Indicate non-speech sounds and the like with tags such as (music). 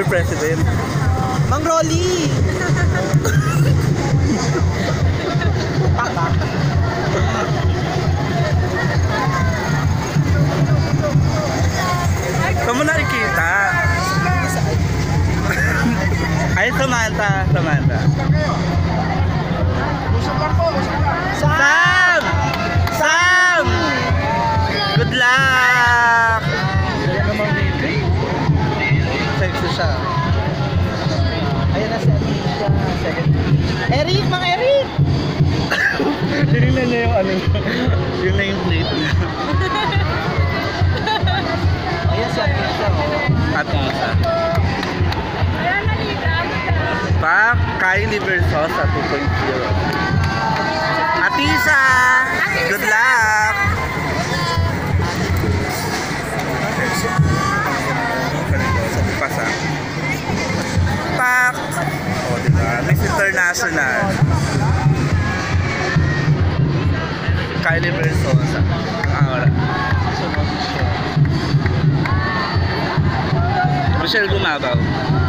president. Mang Rolly! Saan mo nakikita? Ay, Samantha. Samantha. Siya. Ayan na si Alicia. Eric! Mang Eric! (coughs) Tinignan niya yung ano, yung nameplate niya. Ayan si Alicia. oh. At Musa. Pa, Kylie Versosa 2.0. International. Kylie Versosa. Ah, wala. Michelle Gumabaw.